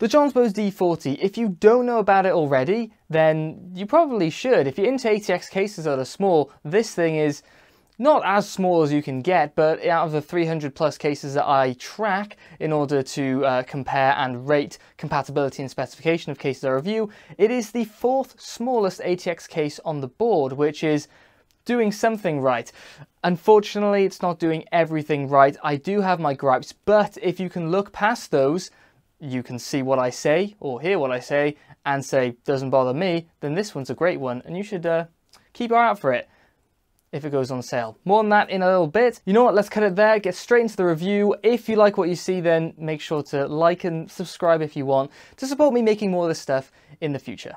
The Jonsbo D40, if you don't know about it already, then you probably should. If you're into ATX cases that are small, this thing is not as small as you can get, but out of the 300 plus cases that I track in order to uh, compare and rate compatibility and specification of cases I review, it is the fourth smallest ATX case on the board, which is doing something right. Unfortunately, it's not doing everything right. I do have my gripes, but if you can look past those, you can see what I say or hear what I say and say, doesn't bother me, then this one's a great one and you should uh, keep your eye out for it if it goes on sale. More on that in a little bit. You know what, let's cut it there, get straight into the review. If you like what you see, then make sure to like and subscribe if you want to support me making more of this stuff in the future.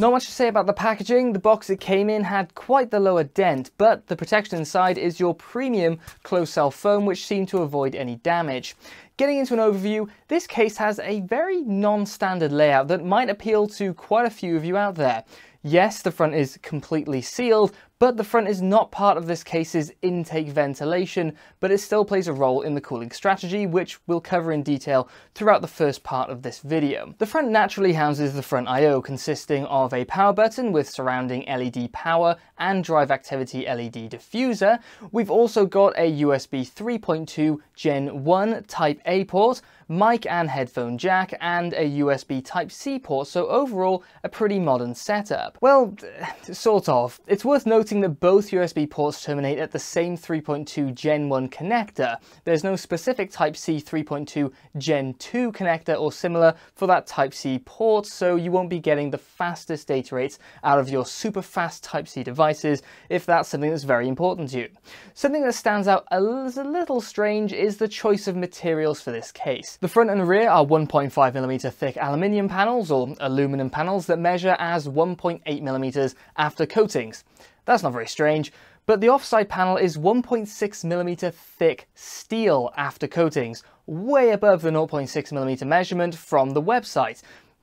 Not much to say about the packaging, the box it came in had quite the lower dent, but the protection inside is your premium closed cell foam which seemed to avoid any damage. Getting into an overview, this case has a very non-standard layout that might appeal to quite a few of you out there. Yes, the front is completely sealed, but the front is not part of this case's intake ventilation, but it still plays a role in the cooling strategy, which we'll cover in detail throughout the first part of this video. The front naturally houses the front I.O. consisting of a power button with surrounding LED power and drive activity LED diffuser. We've also got a USB 3.2 Gen 1 Type A port, mic and headphone jack, and a USB Type-C port, so overall a pretty modern setup. Well, sort of. It's worth noting that both USB ports terminate at the same 3.2 Gen 1 connector. There's no specific Type-C 3.2 Gen 2 connector or similar for that Type-C port, so you won't be getting the fastest data rates out of your super fast Type-C devices if that's something that's very important to you. Something that stands out as a little strange is the choice of materials for this case. The front and rear are 1.5mm thick aluminium panels or aluminum panels that measure as 1.8mm after coatings. That's not very strange, but the offside panel is 1.6mm thick steel after coatings, way above the 0.6mm measurement from the website.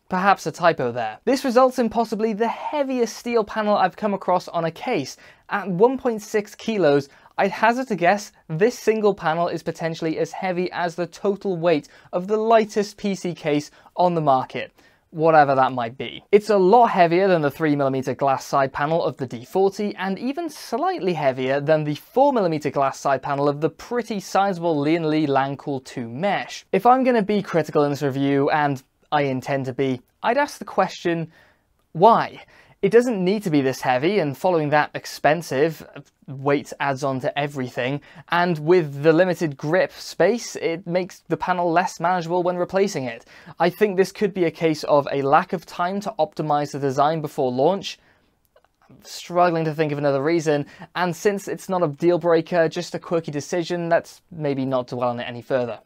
Perhaps a typo there. This results in possibly the heaviest steel panel I've come across on a case. At 1.6 kilos, I'd hazard to guess this single panel is potentially as heavy as the total weight of the lightest PC case on the market whatever that might be. It's a lot heavier than the 3mm glass side panel of the D40 and even slightly heavier than the 4mm glass side panel of the pretty sizable Lian Li Lancool 2 mesh. If I'm going to be critical in this review, and I intend to be, I'd ask the question, why? It doesn't need to be this heavy, and following that expensive, weight adds on to everything, and with the limited grip space, it makes the panel less manageable when replacing it. I think this could be a case of a lack of time to optimize the design before launch, I'm struggling to think of another reason, and since it's not a deal breaker, just a quirky decision, let's maybe not dwell on it any further.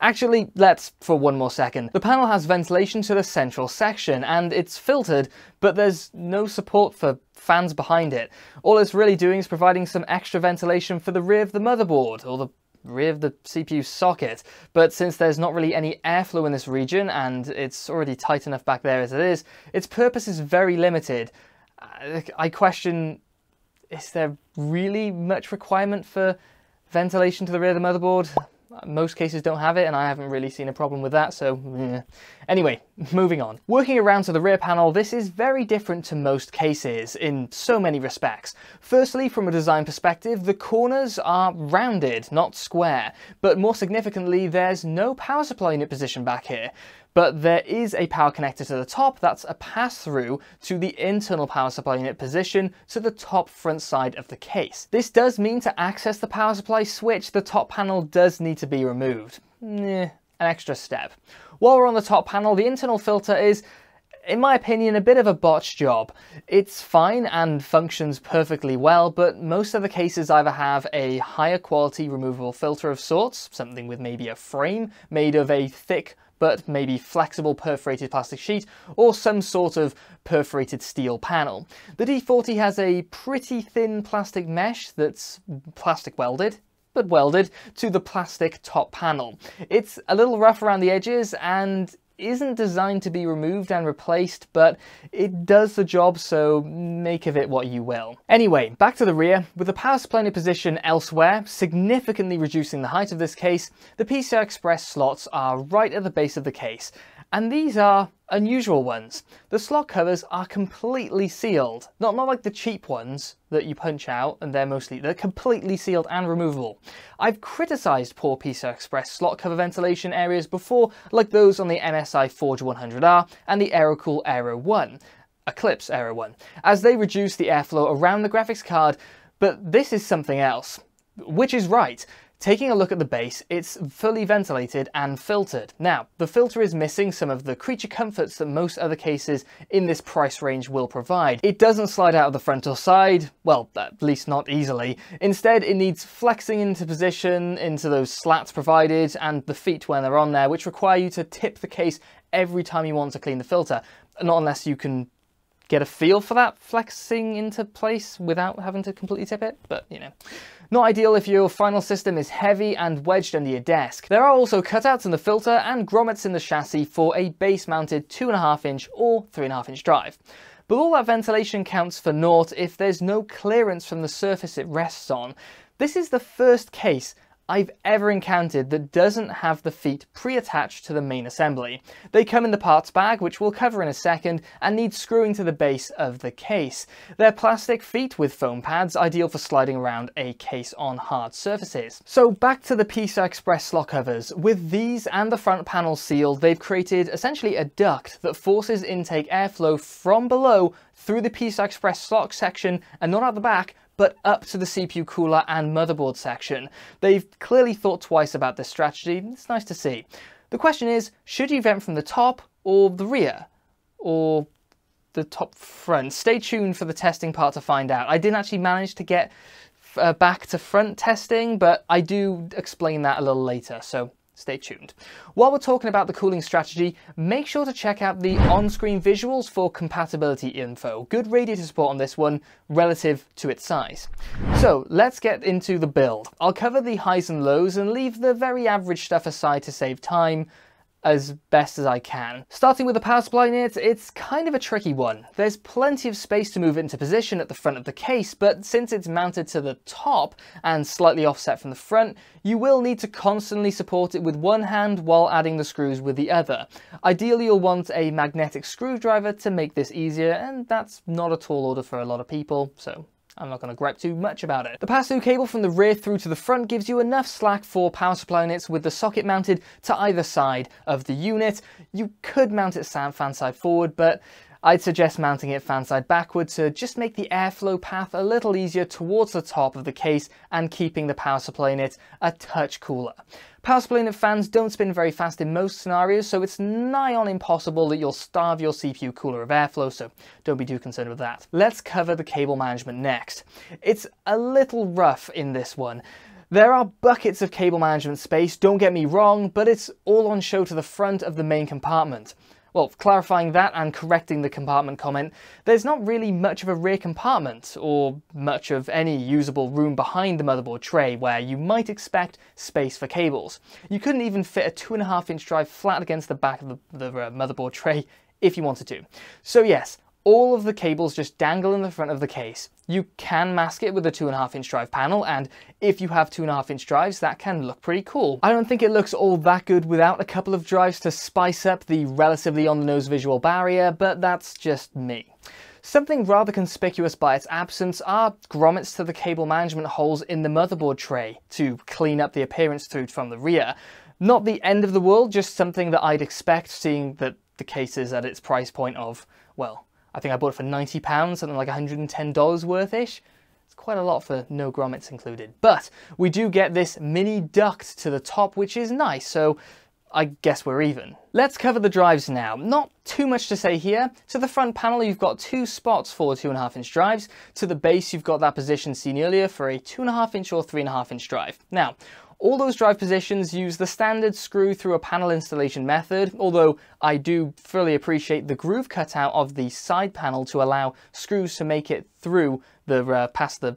Actually, let's for one more second. The panel has ventilation to the central section and it's filtered, but there's no support for fans behind it. All it's really doing is providing some extra ventilation for the rear of the motherboard, or the rear of the CPU socket. But since there's not really any airflow in this region and it's already tight enough back there as it is, its purpose is very limited. I question, is there really much requirement for ventilation to the rear of the motherboard? Most cases don't have it and I haven't really seen a problem with that, so eh. Anyway, moving on. Working around to the rear panel, this is very different to most cases in so many respects. Firstly, from a design perspective, the corners are rounded, not square, but more significantly, there's no power supply unit position back here but there is a power connector to the top that's a pass-through to the internal power supply unit position to the top front side of the case. This does mean to access the power supply switch, the top panel does need to be removed. Eh, an extra step. While we're on the top panel, the internal filter is in my opinion, a bit of a botched job. It's fine and functions perfectly well, but most of the cases either have a higher quality removable filter of sorts, something with maybe a frame made of a thick but maybe flexible perforated plastic sheet or some sort of perforated steel panel. The D40 has a pretty thin plastic mesh that's plastic welded, but welded to the plastic top panel. It's a little rough around the edges and isn't designed to be removed and replaced, but it does the job, so make of it what you will. Anyway, back to the rear. With the power supply in position elsewhere, significantly reducing the height of this case, the PCI Express slots are right at the base of the case, and these are unusual ones. The slot covers are completely sealed. Not, not like the cheap ones that you punch out and they're mostly, they're completely sealed and removable. I've criticised poor PCI Express slot cover ventilation areas before, like those on the MSI Forge 100R and the Aerocool Aero 1. Eclipse Aero 1, as they reduce the airflow around the graphics card, but this is something else. Which is right. Taking a look at the base, it's fully ventilated and filtered. Now, the filter is missing some of the creature comforts that most other cases in this price range will provide. It doesn't slide out of the front or side, well, at least not easily. Instead, it needs flexing into position into those slats provided and the feet when they're on there, which require you to tip the case every time you want to clean the filter. Not unless you can get a feel for that flexing into place without having to completely tip it, but you know. Not ideal if your final system is heavy and wedged under your desk. There are also cutouts in the filter and grommets in the chassis for a base mounted 2.5 inch or 3.5 inch drive. But all that ventilation counts for naught if there's no clearance from the surface it rests on. This is the first case I've ever encountered that doesn't have the feet pre-attached to the main assembly. They come in the parts bag, which we'll cover in a second, and need screwing to the base of the case. They're plastic feet with foam pads, ideal for sliding around a case on hard surfaces. So back to the PCI Express slot covers. With these and the front panel sealed, they've created essentially a duct that forces intake airflow from below through the PCI Express slot section and not out the back, but up to the CPU cooler and motherboard section. They've clearly thought twice about this strategy, it's nice to see. The question is, should you vent from the top or the rear? Or the top front? Stay tuned for the testing part to find out. I didn't actually manage to get uh, back to front testing, but I do explain that a little later, so Stay tuned. While we're talking about the cooling strategy, make sure to check out the on-screen visuals for compatibility info. Good radiator support on this one relative to its size. So let's get into the build. I'll cover the highs and lows and leave the very average stuff aside to save time, as best as I can. Starting with the power supply unit, it's kind of a tricky one. There's plenty of space to move into position at the front of the case, but since it's mounted to the top and slightly offset from the front, you will need to constantly support it with one hand while adding the screws with the other. Ideally you'll want a magnetic screwdriver to make this easier, and that's not a tall order for a lot of people, so I'm not going to gripe too much about it. The pass-through cable from the rear through to the front gives you enough slack for power supply units with the socket mounted to either side of the unit. You could mount it fan side forward, but I'd suggest mounting it fan side backward to just make the airflow path a little easier towards the top of the case and keeping the power supply unit a touch cooler. Power supply unit fans don't spin very fast in most scenarios, so it's nigh on impossible that you'll starve your CPU cooler of airflow, so don't be too concerned with that. Let's cover the cable management next. It's a little rough in this one. There are buckets of cable management space, don't get me wrong, but it's all on show to the front of the main compartment. Well, clarifying that and correcting the compartment comment, there's not really much of a rear compartment, or much of any usable room behind the motherboard tray where you might expect space for cables. You couldn't even fit a 2.5 inch drive flat against the back of the, the uh, motherboard tray if you wanted to. So yes, all of the cables just dangle in the front of the case. You can mask it with a 2.5 inch drive panel, and if you have 2.5 inch drives, that can look pretty cool. I don't think it looks all that good without a couple of drives to spice up the relatively on-the-nose visual barrier, but that's just me. Something rather conspicuous by its absence are grommets to the cable management holes in the motherboard tray to clean up the appearance through from the rear. Not the end of the world, just something that I'd expect seeing that the case is at its price point of, well, I think I bought it for £90, something like $110 worth-ish. It's quite a lot for no grommets included. But we do get this mini duct to the top, which is nice, so I guess we're even. Let's cover the drives now. Not too much to say here. To the front panel, you've got two spots for 2.5 inch drives. To the base, you've got that position seen earlier for a 2.5 inch or 3.5 inch drive. Now, all those drive positions use the standard screw through a panel installation method, although I do fully appreciate the groove cutout of the side panel to allow screws to make it through the uh, past the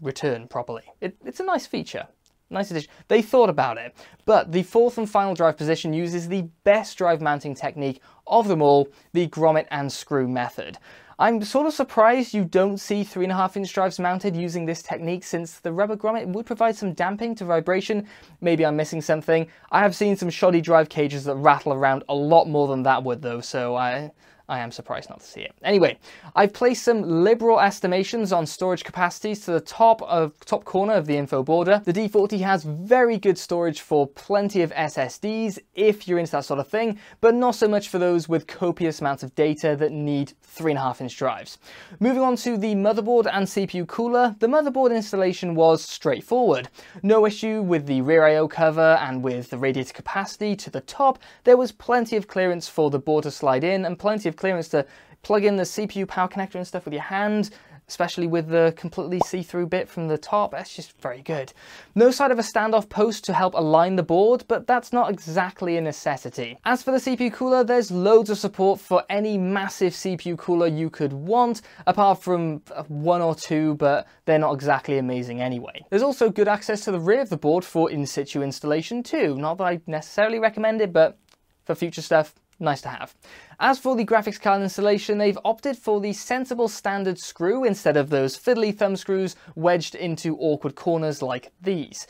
return properly. It, it's a nice feature. nice addition. They thought about it. But the fourth and final drive position uses the best drive mounting technique of them all, the grommet and screw method. I'm sort of surprised you don't see 3.5 inch drives mounted using this technique since the rubber grommet would provide some damping to vibration. Maybe I'm missing something. I have seen some shoddy drive cages that rattle around a lot more than that would though, so I, I am surprised not to see it. Anyway, I've placed some liberal estimations on storage capacities to the top of top corner of the info border. The D40 has very good storage for plenty of SSDs if you're into that sort of thing, but not so much for those with copious amounts of data that need 3.5 inch drives. Moving on to the motherboard and CPU cooler, the motherboard installation was straightforward. No issue with the rear I.O. cover and with the radiator capacity to the top, there was plenty of clearance for the board to slide in and plenty of clearance to plug in the CPU power connector and stuff with your hand, especially with the completely see-through bit from the top. That's just very good. No side of a standoff post to help align the board, but that's not exactly a necessity. As for the CPU cooler, there's loads of support for any massive CPU cooler you could want, apart from uh, one or two, but they're not exactly amazing anyway. There's also good access to the rear of the board for in-situ installation too. Not that I necessarily recommend it, but for future stuff, nice to have. As for the graphics card installation, they've opted for the sensible standard screw instead of those fiddly thumb screws wedged into awkward corners like these.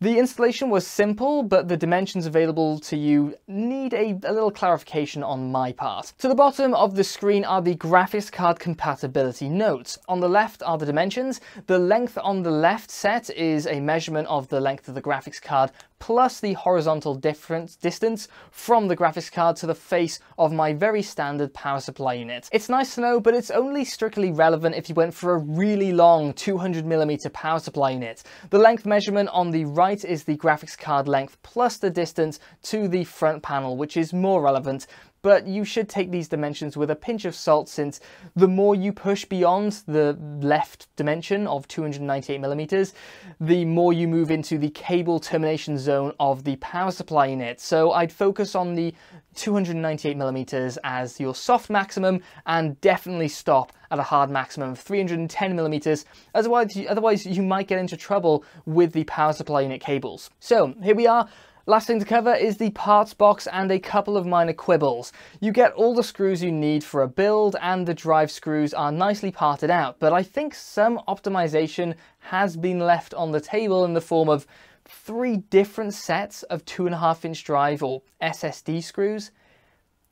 The installation was simple, but the dimensions available to you need a, a, little clarification on my part. To the bottom of the screen are the graphics card compatibility notes. On the left are the dimensions. The length on the left set is a measurement of the length of the graphics card plus the horizontal difference distance from the graphics card to the face of my very standard power supply unit. It's nice to know, but it's only strictly relevant if you went for a really long 200mm power supply unit. The length measurement on the right is the graphics card length plus the distance to the front panel, which is more relevant but you should take these dimensions with a pinch of salt since the more you push beyond the left dimension of 298 millimeters, the more you move into the cable termination zone of the power supply unit. So I'd focus on the 298 millimeters as your soft maximum and definitely stop at a hard maximum of 310 millimeters. Otherwise, otherwise you might get into trouble with the power supply unit cables. So here we are. Last thing to cover is the parts box and a couple of minor quibbles. You get all the screws you need for a build and the drive screws are nicely parted out, but I think some optimization has been left on the table in the form of three different sets of two and a half inch drive or SSD screws.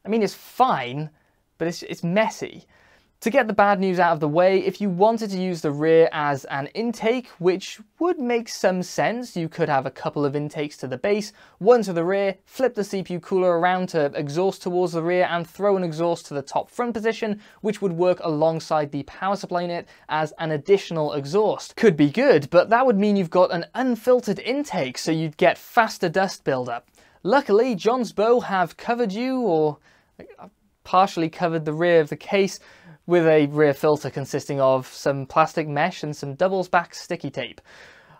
I mean, it's fine, but it's, it's messy. To get the bad news out of the way, if you wanted to use the rear as an intake, which would make some sense, you could have a couple of intakes to the base, one to the rear, flip the CPU cooler around to exhaust towards the rear and throw an exhaust to the top front position, which would work alongside the power supply unit as an additional exhaust. Could be good, but that would mean you've got an unfiltered intake, so you'd get faster dust buildup. Luckily, Jonsbo have covered you, or uh, partially covered the rear of the case with a rear filter consisting of some plastic mesh and some doubles back sticky tape.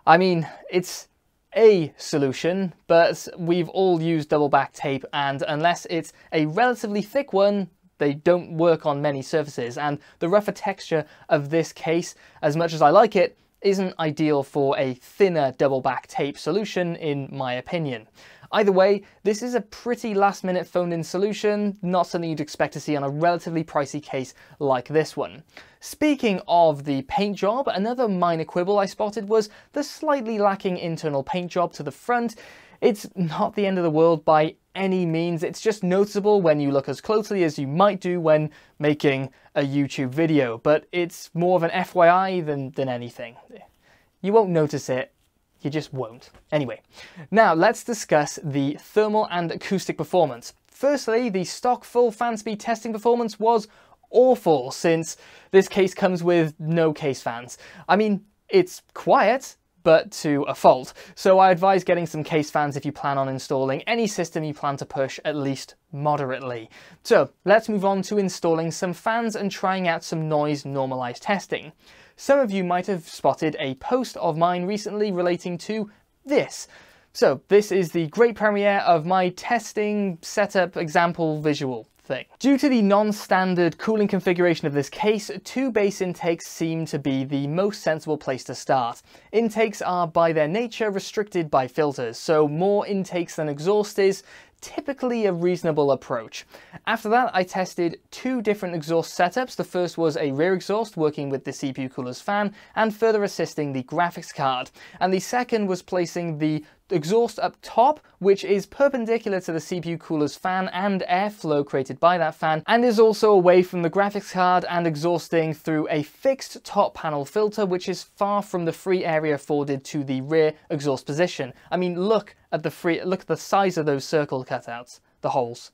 I mean, it's a solution, but we've all used double back tape and unless it's a relatively thick one, they don't work on many surfaces and the rougher texture of this case, as much as I like it, isn't ideal for a thinner double back tape solution in my opinion. Either way, this is a pretty last minute phoned in solution, not something you'd expect to see on a relatively pricey case like this one. Speaking of the paint job, another minor quibble I spotted was the slightly lacking internal paint job to the front. It's not the end of the world by any means, it's just noticeable when you look as closely as you might do when making a YouTube video, but it's more of an FYI than, than anything. You won't notice it you just won't. Anyway, now let's discuss the thermal and acoustic performance. Firstly, the stock full fan speed testing performance was awful since this case comes with no case fans. I mean, it's quiet, but to a fault. So I advise getting some case fans if you plan on installing any system you plan to push at least moderately. So let's move on to installing some fans and trying out some noise normalized testing. Some of you might have spotted a post of mine recently relating to this. So this is the great premiere of my testing setup example visual thing. Due to the non-standard cooling configuration of this case, two base intakes seem to be the most sensible place to start. Intakes are by their nature restricted by filters, so more intakes than exhaust is typically a reasonable approach. After that, I tested two different exhaust setups. The first was a rear exhaust working with the CPU cooler's fan and further assisting the graphics card. And the second was placing the exhaust up top, which is perpendicular to the CPU cooler's fan and airflow created by that fan, and is also away from the graphics card and exhausting through a fixed top panel filter, which is far from the free area afforded to the rear exhaust position. I mean, look at the free, look at the size of those circle cutouts, the holes.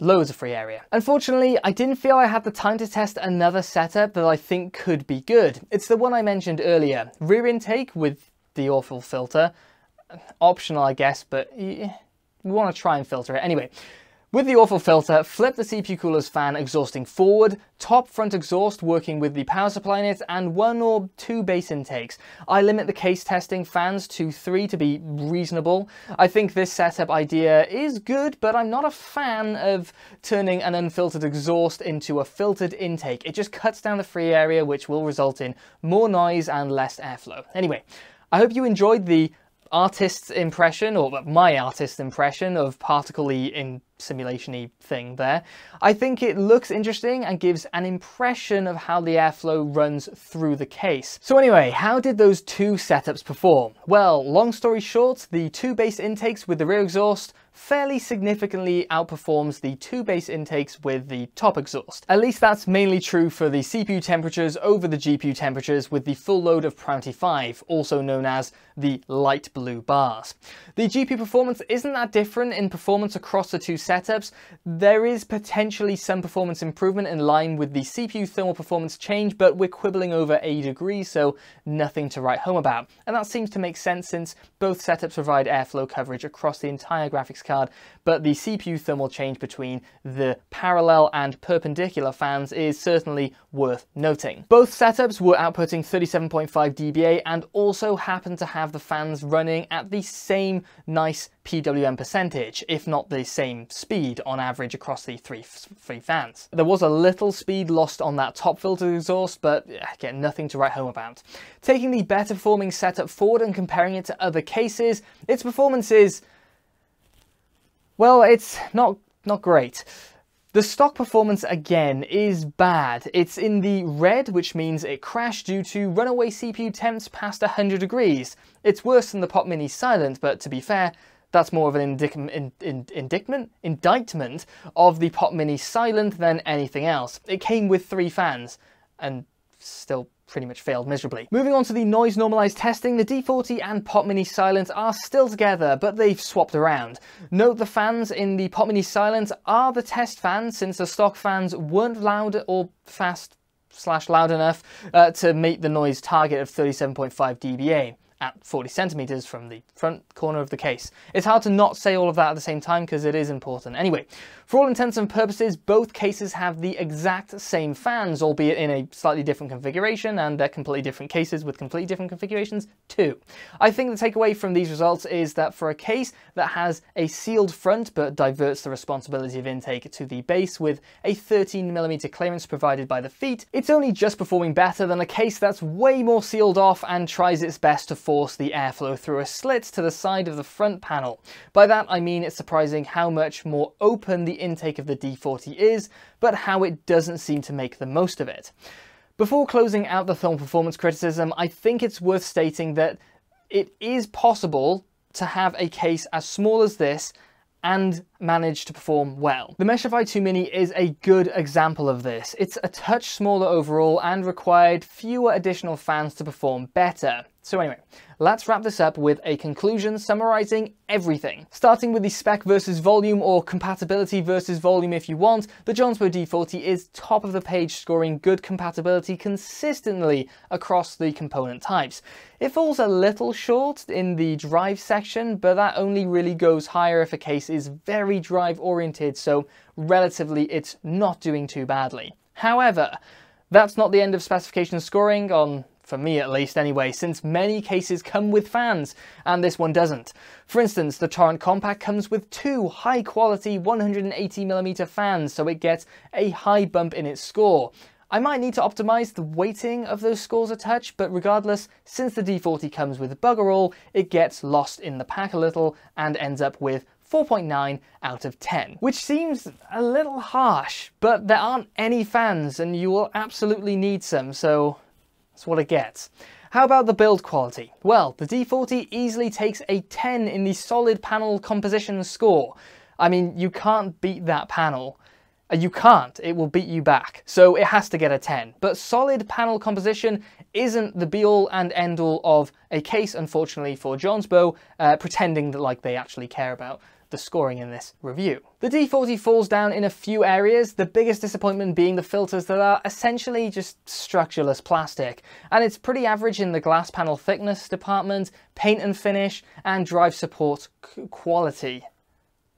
Loads of free area. Unfortunately, I didn't feel I had the time to test another setup that I think could be good. It's the one I mentioned earlier, rear intake with the awful filter, optional, I guess, but we want to try and filter it. Anyway, with the awful filter, flip the CPU cooler's fan exhausting forward, top front exhaust working with the power supply in it, and one or two base intakes. I limit the case testing fans to three to be reasonable. I think this setup idea is good, but I'm not a fan of turning an unfiltered exhaust into a filtered intake. It just cuts down the free area, which will result in more noise and less airflow. Anyway, I hope you enjoyed the artist's impression, or my artist's impression of particle-y in simulation-y thing there. I think it looks interesting and gives an impression of how the airflow runs through the case. So anyway, how did those two setups perform? Well, long story short, the two base intakes with the rear exhaust fairly significantly outperforms the two base intakes with the top exhaust. At least that's mainly true for the CPU temperatures over the GPU temperatures with the full load of Prime95, also known as the light blue bars. The GPU performance isn't that different in performance across the two setups. There is potentially some performance improvement in line with the CPU thermal performance change, but we're quibbling over a degree, so nothing to write home about. And that seems to make sense since both setups provide airflow coverage across the entire graphics card, but the CPU thermal change between the parallel and perpendicular fans is certainly worth noting. Both setups were outputting 37.5 dBA and also happen to have the fans running at the same nice PWM percentage, if not the same speed on average across the three, three fans. There was a little speed lost on that top filter exhaust, but again, nothing to write home about. Taking the better performing setup forward and comparing it to other cases, its performance is well, it's not, not great. The stock performance again is bad. It's in the red, which means it crashed due to runaway CPU temps past 100 degrees. It's worse than the Pop Mini Silent, but to be fair, that's more of an in, in, indictment, indictment of the Pop Mini Silent than anything else. It came with three fans, and still pretty much failed miserably. Moving on to the noise normalized testing, the D40 and Pop Mini Silent are still together, but they've swapped around. Note the fans in the Pop Mini Silent are the test fans, since the stock fans weren't loud or fast slash loud enough uh, to meet the noise target of 37.5 dBA at 40 centimeters from the front corner of the case. It's hard to not say all of that at the same time because it is important. Anyway, for all intents and purposes, both cases have the exact same fans, albeit in a slightly different configuration, and they're completely different cases with completely different configurations too. I think the takeaway from these results is that for a case that has a sealed front but diverts the responsibility of intake to the base with a 13mm clearance provided by the feet, it's only just performing better than a case that's way more sealed off and tries its best to force the airflow through a slit to the side of the front panel. By that I mean it's surprising how much more open the intake of the D40 is, but how it doesn't seem to make the most of it. Before closing out the film performance criticism, I think it's worth stating that it is possible to have a case as small as this and manage to perform well. The Meshify 2 Mini is a good example of this. It's a touch smaller overall and required fewer additional fans to perform better. So anyway, let's wrap this up with a conclusion summarizing everything. Starting with the spec versus volume or compatibility versus volume if you want, the Jonsbo D40 is top of the page scoring good compatibility consistently across the component types. It falls a little short in the drive section, but that only really goes higher if a case is very drive oriented, so relatively it's not doing too badly. However, that's not the end of specification scoring on for me at least anyway, since many cases come with fans, and this one doesn't. For instance, the Torrent Compact comes with two high quality 180mm fans, so it gets a high bump in its score. I might need to optimize the weighting of those scores a touch, but regardless, since the D40 comes with bugger all, it gets lost in the pack a little and ends up with 4.9 out of 10, which seems a little harsh, but there aren't any fans and you will absolutely need some, so that's what it gets. How about the build quality? Well, the D40 easily takes a 10 in the solid panel composition score. I mean, you can't beat that panel. Uh, you can't, it will beat you back. So it has to get a 10. But solid panel composition isn't the be all and end all of a case, unfortunately, for Jonsbo, uh, pretending that like they actually care about the scoring in this review. The D40 falls down in a few areas, the biggest disappointment being the filters that are essentially just structureless plastic, and it's pretty average in the glass panel thickness department, paint and finish, and drive support quality.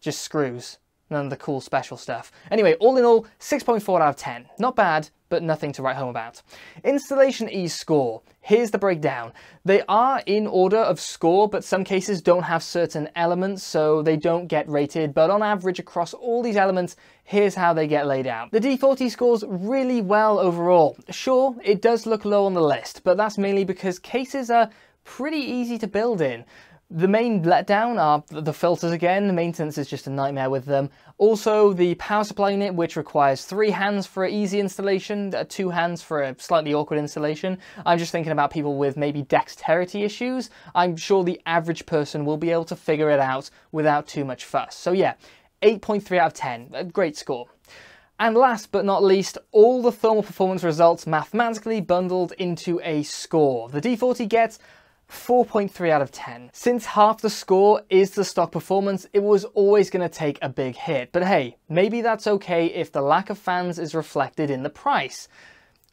Just screws. None of the cool special stuff. Anyway, all in all, 6.4 out of 10. Not bad, but nothing to write home about. Installation ease score. Here's the breakdown. They are in order of score, but some cases don't have certain elements, so they don't get rated, but on average across all these elements, here's how they get laid out. The D40 scores really well overall. Sure, it does look low on the list, but that's mainly because cases are pretty easy to build in. The main letdown are the filters again, the maintenance is just a nightmare with them. Also the power supply unit which requires three hands for easy installation, uh, two hands for a slightly awkward installation. I'm just thinking about people with maybe dexterity issues. I'm sure the average person will be able to figure it out without too much fuss. So yeah, 8.3 out of 10, a great score. And last but not least, all the thermal performance results mathematically bundled into a score. The D40 gets 4.3 out of 10. Since half the score is the stock performance, it was always going to take a big hit. But hey, maybe that's okay if the lack of fans is reflected in the price.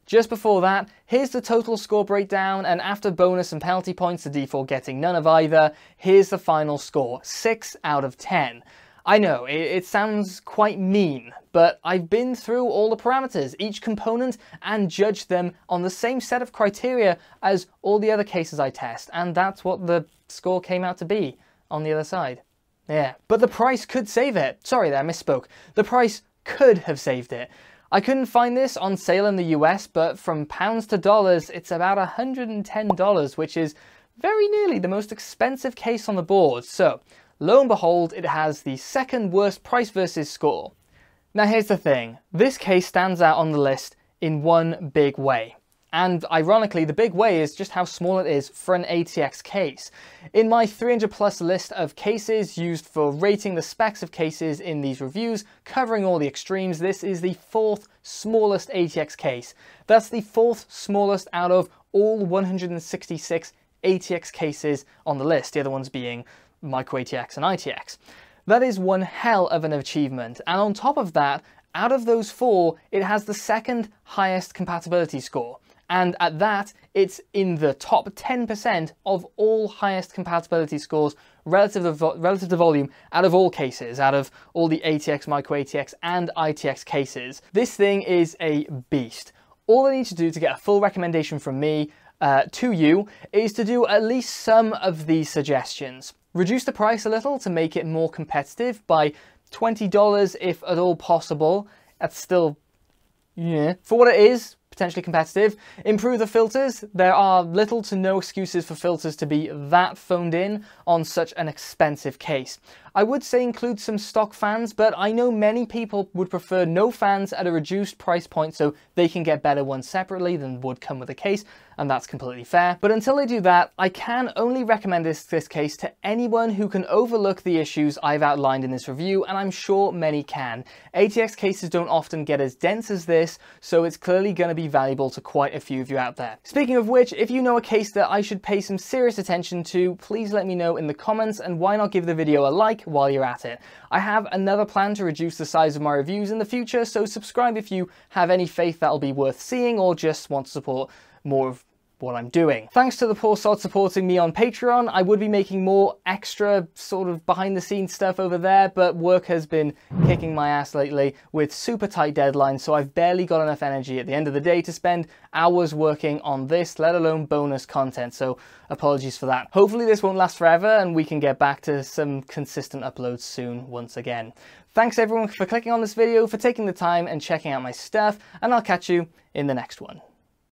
Just before that, here's the total score breakdown, and after bonus and penalty points, the default getting none of either, here's the final score, 6 out of 10. I know, it, it, sounds quite mean, but I've been through all the parameters, each component, and judged them on the same set of criteria as all the other cases I test, and that's what the score came out to be on the other side. Yeah, but the price could save it. Sorry there, I misspoke. The price could have saved it. I couldn't find this on sale in the US, but from pounds to dollars, it's about $110, which is very nearly the most expensive case on the board. So lo and behold, it has the second worst price versus score. Now here's the thing, this case stands out on the list in one big way. And ironically, the big way is just how small it is for an ATX case. In my 300 plus list of cases used for rating the specs of cases in these reviews, covering all the extremes, this is the fourth smallest ATX case. That's the fourth smallest out of all 166 ATX cases on the list, the other ones being Micro ATX and ITX. That is one hell of an achievement, and on top of that, out of those four, it has the second highest compatibility score. And at that, it's in the top 10% of all highest compatibility scores relative to, relative to volume out of all cases, out of all the ATX, Micro ATX, and ITX cases. This thing is a beast. All I need to do to get a full recommendation from me uh, to you is to do at least some of these suggestions. Reduce the price a little to make it more competitive by $20 if at all possible. That's still, yeah. For what it is, potentially competitive. Improve the filters. There are little to no excuses for filters to be that phoned in on such an expensive case. I would say include some stock fans, but I know many people would prefer no fans at a reduced price point so they can get better ones separately than would come with a case, and that's completely fair. But until I do that, I can only recommend this, this case to anyone who can overlook the issues I've outlined in this review, and I'm sure many can. ATX cases don't often get as dense as this, so it's clearly going to be valuable to quite a few of you out there. Speaking of which, if you know a case that I should pay some serious attention to, please let me know in the comments, and why not give the video a like while you're at it. I have another plan to reduce the size of my reviews in the future, so subscribe if you have any faith that'll be worth seeing or just want to support more of what I'm doing. Thanks to the poor sod supporting me on Patreon, I would be making more extra sort of behind the scenes stuff over there, but work has been kicking my ass lately with super tight deadlines, so I've barely got enough energy at the end of the day to spend hours working on this, let alone bonus content, so apologies for that. Hopefully this won't last forever and we can get back to some consistent uploads soon once again. Thanks everyone for clicking on this video, for taking the time and checking out my stuff, and I'll catch you in the next one.